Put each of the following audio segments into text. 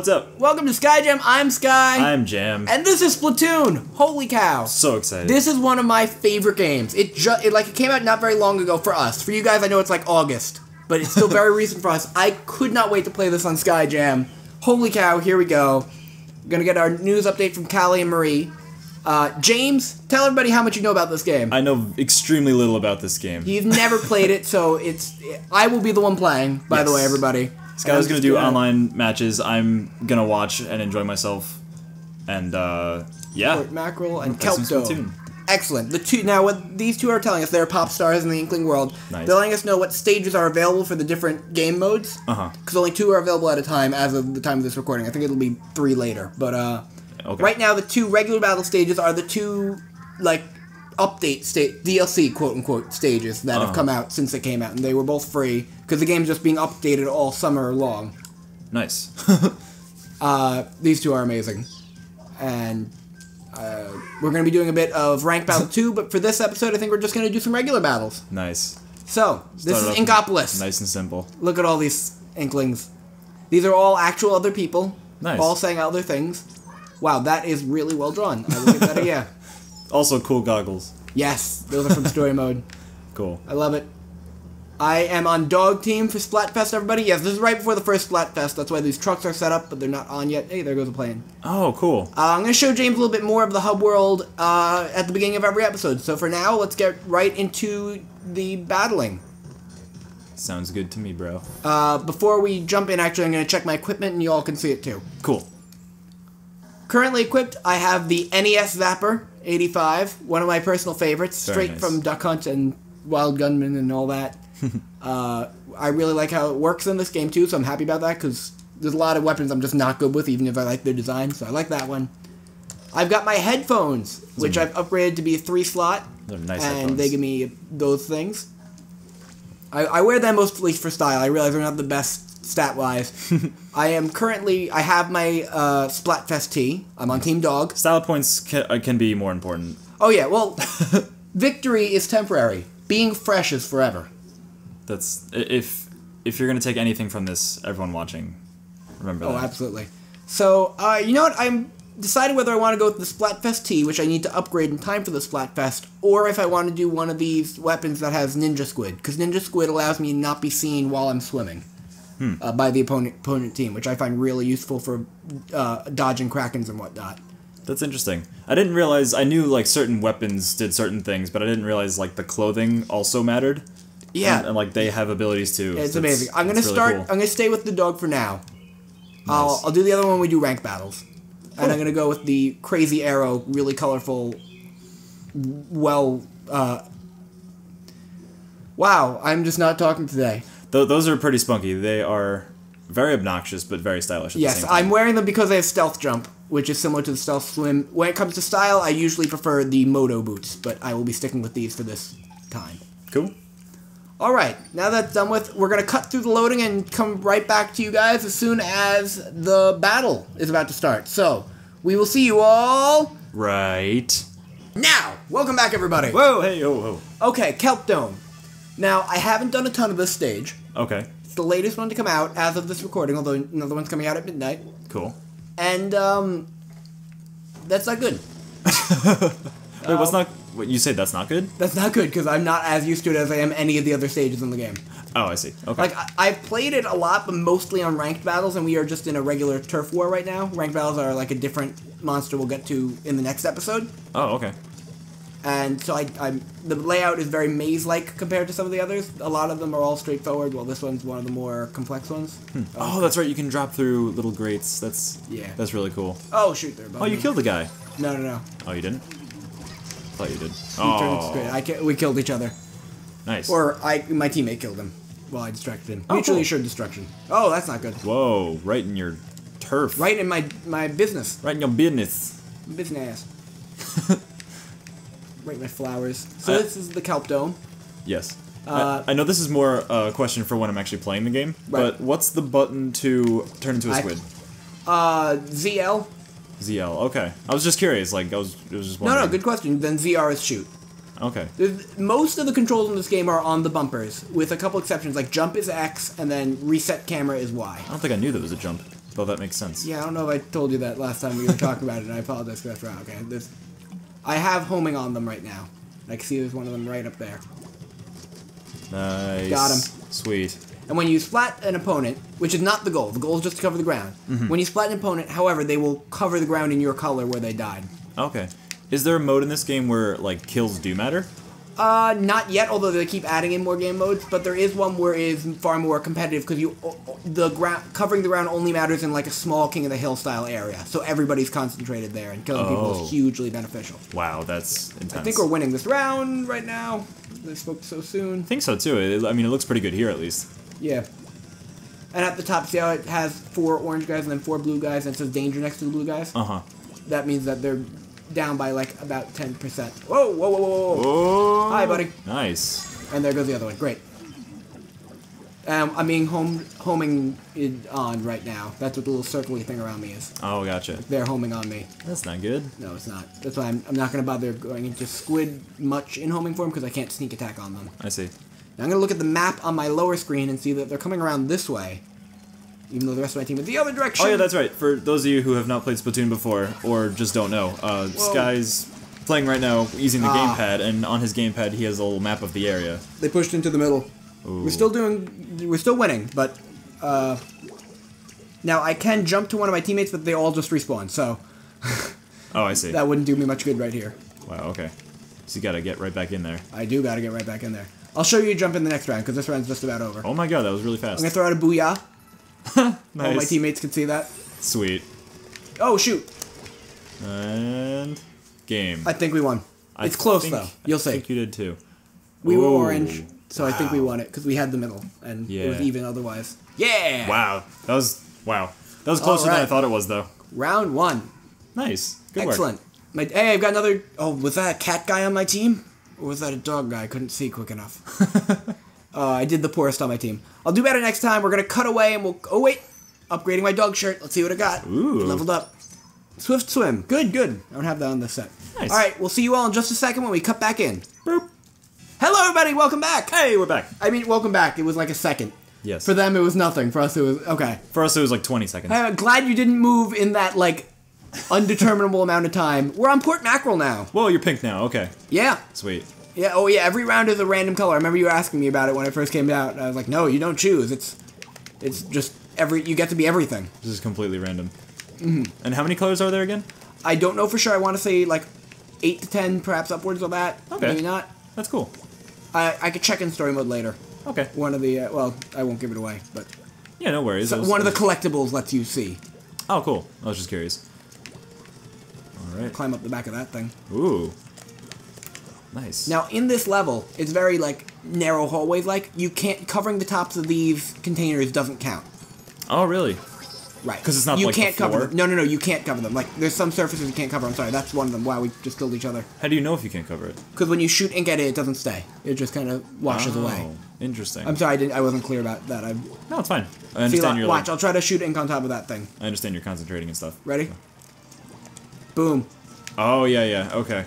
What's up? Welcome to Sky Jam. I'm Sky. I'm Jam. and this is Splatoon. Holy cow. so excited. This is one of my favorite games. It just it, like it came out not very long ago for us. For you guys, I know it's like August, but it's still very recent for us. I could not wait to play this on Sky Jam. Holy cow! Here we go. gonna get our news update from Callie and Marie. Uh, James, tell everybody how much you know about this game. I know extremely little about this game. You've never played it, so it's I will be the one playing. By the way, everybody. Sky's gonna do online matches. I'm gonna watch and enjoy myself. And uh yeah. Mackerel and Play some Kelp Dome. Splatoon. Excellent. The two now what these two are telling us they're pop stars in the Inkling world. Nice. They're letting us know what stages are available for the different game modes. Uh-huh. Because only two are available at a time as of the time of this recording. I think it'll be three later. But uh, Okay. right now the two regular battle stages are the two like update state DLC quote unquote stages that have Uh-huh. come out since they came out, and they were both free because the game's just being updated all summer long. Nice. Uh, these two are amazing, and uh, we're going to be doing a bit of rank battle too. But for this episode, I think we're just going to do some regular battles. nice. So this Start is Inkopolis. Nice and simple. Look at all these inklings. These are all actual other people, Nice. all saying other things. Wow, that is really well drawn. I will give that a yeah. Also cool goggles. Yes, those are from story mode. Cool. I love it. I am on dog team for Splatfest, everybody. Yes, this is right before the first Splatfest. That's why these trucks are set up, but they're not on yet. Hey, there goes a plane. Oh, cool. Uh, I'm going to show James a little bit more of the hub world uh, at the beginning of every episode. So for now, let's get right into the battling. Sounds good to me, bro. Uh, before we jump in, actually, I'm going to check my equipment, and you all can see it too. Cool. Currently equipped, I have the NES Zapper 85, one of my personal favorites, Very straight nice. from Duck Hunt and Wild Gunman and all that. uh, I really like how it works in this game too, so I'm happy about that because there's a lot of weapons I'm just not good with, even if I like their design. So I like that one. I've got my headphones, which are- I've upgraded to be a three slot, They're nice and headphones. they give me those things. I, I wear them mostly for style. I realize they're not the best stat wise. I am currently I have my uh, Splatfest tee. I'm on Team Dog. Style points can, uh, can be more important. Oh yeah, well, victory is temporary. Being fresh is forever. That's if if you're gonna take anything from this, everyone watching, remember Oh, that. Oh, absolutely. So, uh, you know what? I'm deciding whether I want to go with the Splatfest T, which I need to upgrade in time for the Splatfest, or if I want to do one of these weapons that has Ninja Squid, because Ninja Squid allows me to not be seen while I'm swimming uh, by the opponent opponent team, which I find really useful for uh, dodging krakens and whatnot. That's interesting. I didn't realize. I knew like certain weapons did certain things, but I didn't realize like the clothing also mattered. Yeah, and, and, like they have abilities too. it's That's- amazing. I'm gonna really start. cool. I'm gonna stay with the dog for now. I'll, I'll do the other one when we do rank battles. And I'm gonna go with the crazy arrow, really colorful, well. Uh, wow, I'm just not talking today. Th- those are pretty spunky. They are very obnoxious, but very stylish. At the Yes, same time. I'm wearing them because they have stealth jump, which is similar to the stealth swim. When it comes to style, I usually prefer the moto boots, but I will be sticking with these for this time. cool. All right, now that's done with, we're gonna cut through the loading and come right back to you guys as soon as the battle is about to start. So, we will see you all Right. now. Welcome back, everybody. Whoa! Hey! Oh! Whoa. Okay, Kelp Dome. Now, I haven't done a ton of this stage. Okay. It's the latest one to come out as of this recording, although another one's coming out at midnight. Cool. And, um, that's not good. Wait, what's not? What you said? That's not good. That's not good because I'm not as used to it as I am any of the other stages in the game. Oh, I see. Okay. Like I, I've played it a lot, but mostly on ranked battles, and we are just in a regular turf war right now. Ranked battles are like a different monster we'll get to in the next episode, oh, okay. And so I, I'm the layout is very maze-like compared to some of the others. A lot of them are all straightforward, while this one's one of the more complex ones. Hmm. Um, oh, that's right. You can drop through little grates. That's Yeah. That's really cool. Oh shoot, they're above Oh, you me. killed the guy. No, no, no. Oh, you didn't. Thought you did. Oh. I we killed each other, nice. or I my teammate killed him while I distracted him. Oh, Mutually cool. assured destruction. Oh, that's not good. Whoa! Right in your turf. Right in my my business. Right in your business. Business. right my flowers. So Uh, this is the kelp dome. Yes. Uh, I, I know this is more a question for when I'm actually playing the game, Right. but what's the button to turn into a squid? Uh, ZL. ZL. Okay. I was just curious. Like I was, I was just No, wondering. no, good question. Then ZR is shoot. Okay. There's, most of the controls in this game are on the bumpers, with a couple exceptions. Like jump is X, and then reset camera is Y. I don't think I knew there was a jump. Though that makes sense. Yeah, I don't know if I told you that last time we were talking about it, and I apologize for that. Okay, there's, I have homing on them right now. I can see there's one of them right up there. Nice. Got him. Sweet. And when you splat an opponent, which is not the goal, the goal is just to cover the ground. Mm-hmm. When you splat an opponent, however, they will cover the ground in your color where they died. Okay. Is there a mode in this game where like kills do matter? Uh, not yet, although they keep adding in more game modes. But there is one where it is far more competitive because you the ground covering the ground only matters in like a small King of the Hill style area, so everybody's concentrated there, and killing people Oh. is hugely beneficial. Wow, that's intense. I think we're winning this round right now. They spoke so soon. I think so too. It, I mean, it looks pretty good here at least. Yeah. And at the top, see how it has four orange guys and then four blue guys, and it says danger next to the blue guys? Uh huh. That means that they're down by like about 10%. Whoa, whoa, whoa, whoa, whoa. Hi, buddy. Nice. And there goes the other one. Great. Um, I'm being home homing it on right now. That's what the little circly thing around me is. Oh, gotcha. They're homing on me. That's not good. No, it's not. That's why I'm, I'm not going to bother going into squid much in homing form because I can't sneak attack on them. I see. Now I'm going to look at the map on my lower screen and see that they're coming around this way. Even though the rest of my team is the other direction. Oh yeah, that's right. For those of you who have not played Splatoon before or just don't know, uh, Sky's playing right now using the Ah. gamepad, and on his gamepad he has a little map of the area. They pushed into the middle. Ooh. We're still doing. We're still winning, but uh, now I can jump to one of my teammates, but they all just respawn. So Oh, I see. that wouldn't do me much good right here. Wow. Okay. So you gotta get right back in there. I do got to get right back in there. I'll show you a jump in the next round because this round's just about over. Oh my god, that was really fast. I'm gonna throw out a booyah. All my teammates can see that. Sweet. Oh shoot! And game. I think we won. I it's close think- though. You'll say. I think you did too. We were orange, so I think we won it because we had the middle and it was even otherwise. Yeah. Wow. That was wow. That was closer than I thought it was though. Round one. Nice. Good work. Excellent. My, hey, I've got another. Oh, was that a cat guy on my team? Or was that a dog guy? I couldn't see quick enough. uh, I did the poorest on my team. I'll do better next time. We're going to cut away and we'll. Oh, wait. Upgrading my dog shirt. Let's see what I got. Ooh. Leveled up. Swift swim. Good, good. I don't have that on this set. Nice. All right, we'll see you all in just a second when we cut back in. Boop. Hello, everybody. Welcome back. Hey, we're back. I mean, welcome back. It was like a second. Yes. For them, it was nothing. For us, it was. Okay. For us, it was like 20 seconds. I'm glad you didn't move in that, like, undeterminable amount of time. We're on Port Mackerel now. Whoa, you're pink now. Okay. Yeah. Sweet. Yeah, oh yeah, every round is a random color. I remember you asking me about it when it first came out. I was like, no, you don't choose. It's it's just every you get to be everything. This is completely random. Mm-hmm. And how many colors are there again? I don't know for sure. I want to say like 8 to 10, perhaps upwards of that. Okay. Maybe not. That's cool. I, I could check in story mode later. Okay. One of the, uh, well, I won't give it away, but Yeah, no worries. so was- one of the collectibles lets you see. Oh, cool. I was just curious. All right. Climb up the back of that thing. Ooh. Nice. Now, in this level, it's very like narrow hallways like. You can't, covering the tops of these containers doesn't count. Oh, really? Right. Because it's not, you like, can't cover them. No, no, no. You can't cover them. Like there's some surfaces you can't cover. I'm sorry. That's one of them. Wow, we just killed each other. How do you know if you can't cover it? Because when you shoot ink at it, it doesn't stay. It just kind of washes oh, away. Oh, Interesting. I'm sorry. I didn't. I wasn't clear about that. I no, it's fine. I see. understand Like, you're watch. I'll try to shoot ink on top of that thing. I understand you're concentrating and stuff. Ready? Boom. Oh yeah, yeah. Okay.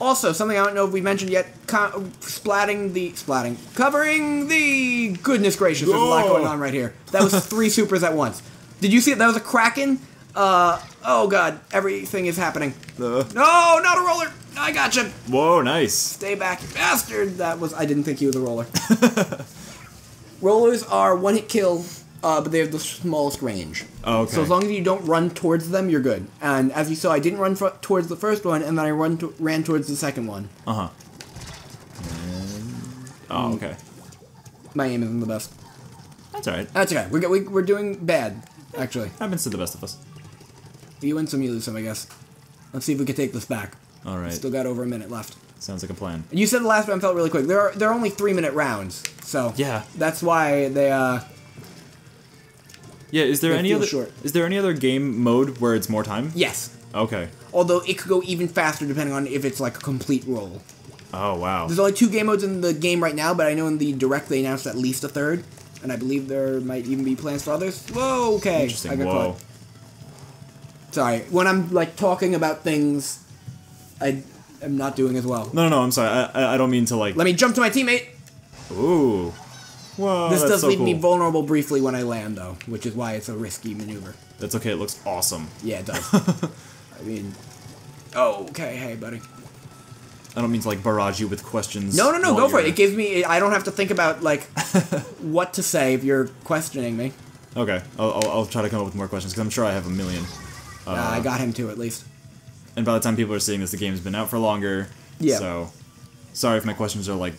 Also, something I don't know if we mentioned yet. Splatting the splatting, covering the. Goodness gracious, there's a lot going on right here. That was three supers at once. Did you see it? That was a kraken. Uh. Oh god, everything is happening. Uh, No, not a roller. I gotcha. whoa, nice. Stay back, you bastard! That was I didn't think he was a roller. Rollers are one hit kill, uh, but they have the smallest range. Oh, okay. So as long as you don't run towards them, you're good. And as you saw, I didn't run towards the first one, and then I run to- ran towards the second one. Uh huh. Oh, Hmm. okay. My aim isn't the best. That's alright. That's okay. We're, go- we, we're doing bad, actually. Happens to the best of us. You win some, you lose some, I guess. Let's see if we can take this back. All right. Still got over a minute left. Sounds like a plan. And you said the last round felt really quick. There are there are only three minute rounds, so Yeah. that's why they uh Yeah. Is there They any other? short. Is there any other game mode where it's more time? yes. Okay. Although it could go even faster depending on if it's like a complete roll. Oh wow. There's only two game modes in the game right now, but I know in the direct they announced at least a third, and I believe there might even be plans for others. Whoa, okay. Interesting. I got Whoa. caught. Sorry, when I'm like talking about things, I am not doing as well. No, no, no. I'm sorry. I, I, I don't mean to like. Let me jump to my teammate. Ooh. Whoa, this does so leave me vulnerable briefly when I land, though, which is why it's a risky maneuver. That's okay. It looks awesome. Yeah, it does. I mean, oh, okay, hey, buddy. I don't mean to like barrage you with questions. No, no, no, go for it. It gives me. I don't have to think about like what to say if you're questioning me. Okay, I'll, I'll, I'll try to come up with more questions because I'm sure I have a million. Uh, I got him too, at least. And by the time people are seeing this, the game's been out for longer. Yeah. So, sorry if my questions are like.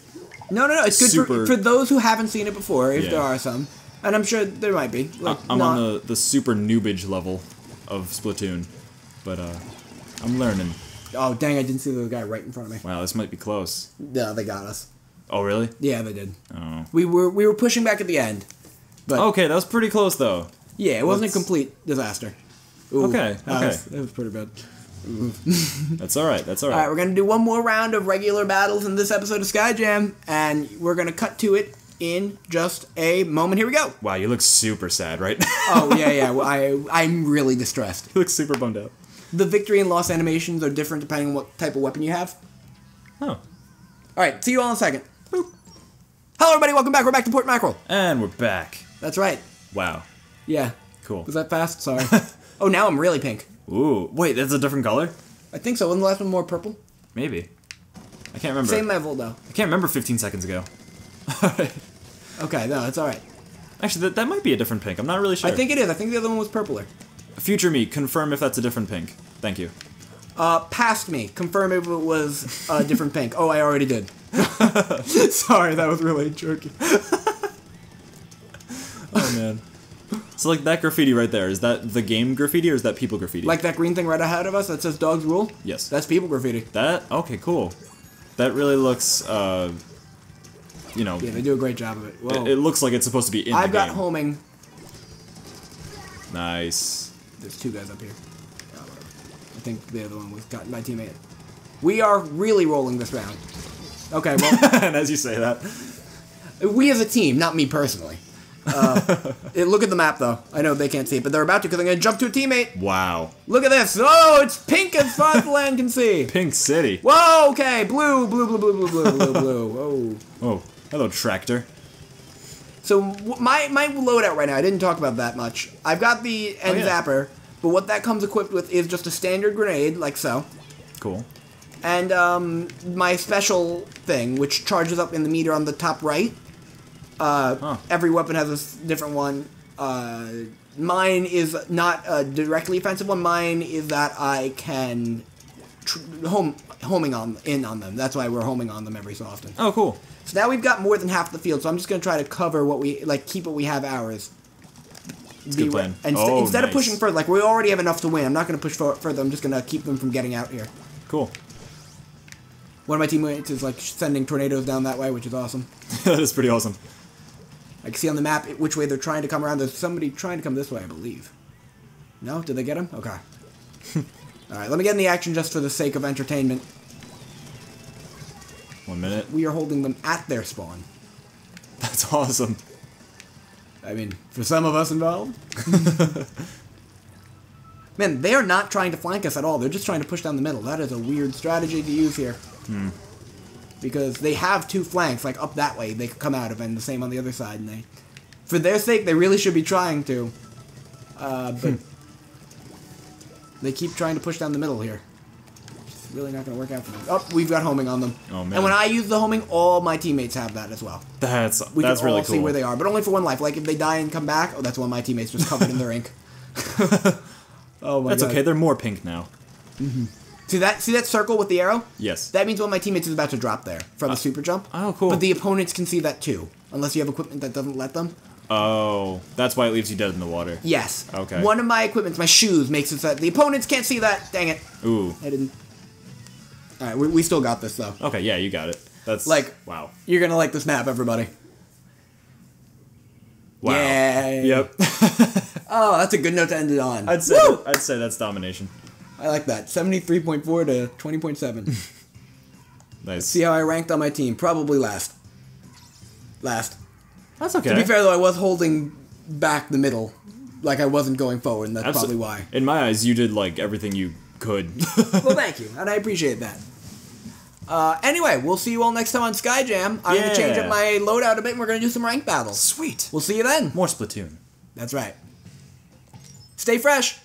No, no, no. It's good Super- for, for those who haven't seen it before, if Yeah. there are some, and I'm sure there might be. Like, I'm not, on the the super noobage level of Splatoon, but uh, I'm learning. Oh dang! I didn't see the guy right in front of me. Wow, this might be close. No, they got us. Oh really? Yeah, they did. Oh. We were we were pushing back at the end, but Okay, that was pretty close though. yeah, it wasn't a complete disaster. Ooh, Okay, that okay. was- that was pretty bad. That's all right. That's all All right, right. we're gonna do one more round of regular battles in this episode of Skyjam, and we're gonna cut to it in just a moment. Here we go. Wow, you look super sad, right? Oh yeah, yeah. Well, I I'm really distressed. you look super bummed out. The victory and loss animations are different depending on what type of weapon you have. Oh. All right, see you all in a second. Boop. Hello, everybody. Welcome back. We're back to Port Mackerel. And we're back. That's right. Wow. Yeah. Cool. Was that fast? Sorry. oh, now I'm really pink. Ooh, wait, that's a different color? I think so. Wasn't the last one more purple? Maybe. I can't remember. Same level though. I can't remember 15 seconds ago. Alright. Okay, no, it's all right. Actually, that, that might be a different pink. I'm not really sure. I think it is. I think the other one was purpler. Future me, confirm if that's a different pink. Thank you. Uh, past me. Confirm if it was a different pink. Oh, I already did. Sorry, that was really jerky. Oh man. so like that graffiti right there, is that the game graffiti or is that people graffiti? Like that green thing right ahead of us that says dogs rule? Yes. That's people graffiti. that? Okay, cool. That really looks uh you know, Yeah, they do a great job of it. Whoa. it, it looks like it's supposed to be in I've got game. homing. Nice. There's two guys up here. I think the other one was got my teammate. We are really rolling this round. Okay, well, and as you say that, we as a team, not me personally. Uh, look at the map, though. I know they can't see it, but they're about to because I'm going to jump to a teammate. Wow. Look at this. Oh, it's pink as far as land can see. Pink city. Whoa, okay. Blue, blue, blue, blue, blue, blue, blue, blue. Oh. Oh, hello, tractor. So my, my loadout right now, I didn't talk about that much. I've got the end oh, yeah. zapper, but what that comes equipped with is just a standard grenade, like so. Cool. And um, my special thing, which charges up in the meter on the top right, uh, Huh. Every weapon has a different one. Uh, mine is not a directly offensive one. Mine is that I can tr- home homing on in on them. That's why we're homing on them every so often. Oh, cool. So now we've got more than half the field, so I'm just gonna try to cover what we like, keep what we have ours. A good plan. And oh, instead of pushing further, like we already have enough to win. I'm not gonna push further. I'm just gonna keep them from getting out here. Cool. One of my teammates is like sending tornadoes down that way, which is awesome. that is pretty awesome. I can see on the map which way they're trying to come around. There's somebody trying to come this way, I believe. No? Did they get him? Okay. All right, let me get in the action just for the sake of entertainment. One minute. We are holding them at their spawn. That's awesome. I mean, for some of us involved. Man, they are not trying to flank us at all. They're just trying to push down the middle. That is a weird strategy to use here. Hmm. Because they have two flanks, like up that way, they could come out of, and the same on the other side. And they, for their sake, they really should be trying to. Uh, but they keep trying to push down the middle here. It's really not going to work out for them. Oh, we've got homing on them. Oh, man. And when I use the homing, all my teammates have that as well. That's We that's can really all cool. see where they are, but only for one life. Like if they die and come back, oh, that's one of my teammates just covered in their ink. oh my That's god. okay. They're more pink now. See that? See that circle with the arrow? Yes. That means one of my teammates is about to drop there from the uh, super jump. oh, cool. But the opponents can see that too, unless you have equipment that doesn't let them. oh, that's why it leaves you dead in the water. Yes. Okay. One of my equipments, my shoes, makes it so that the opponents can't see that. Dang it! Ooh. I didn't. All right, we, we still got this though. Okay. Yeah, you got it. That's Like- wow. You're gonna like this map, everybody. Wow. Yay. Yep. Oh, that's a good note to end it on. I'd say Woo! I'd say that's domination. I like that. Seventy-three point four to twenty point seven. Nice. See how I ranked on my team? Probably last. Last. that's okay. To be fair though, I was holding back the middle, like I wasn't going forward, and that's Abso- probably why. In my eyes, you did like everything you could. well, thank you, and I appreciate that. Uh, anyway, we'll see you all next time on Skyjam. I'm gonna change up my loadout a bit. and We're gonna do some rank battles. Sweet. We'll see you then. More Splatoon. That's right. Stay fresh.